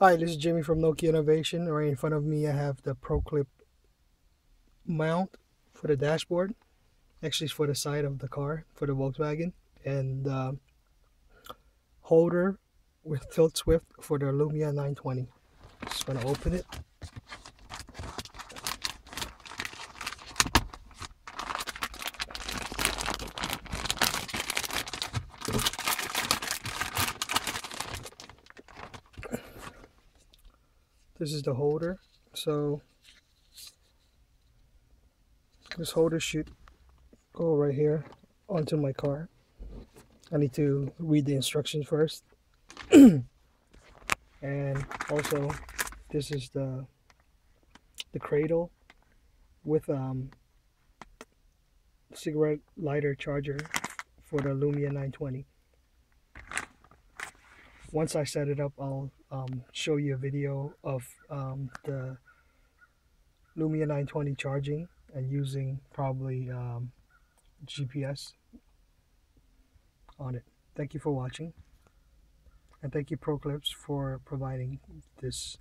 Hi, this is Jimmy from Nokia Innovation. Right in front of me, I have the ProClip mount for the dashboard. Actually, it's for the side of the car for the Volkswagen, and uh, holder with tilt swift for the Lumia 920. Just gonna open it. This is the holder. So this holder should go right here onto my car. I need to read the instructions first. and also this is the the cradle with um cigarette lighter charger for the Lumia 920 once I set it up, I'll um, show you a video of um, the Lumia 920 charging and using probably um, GPS on it. Thank you for watching. And thank you ProClips for providing this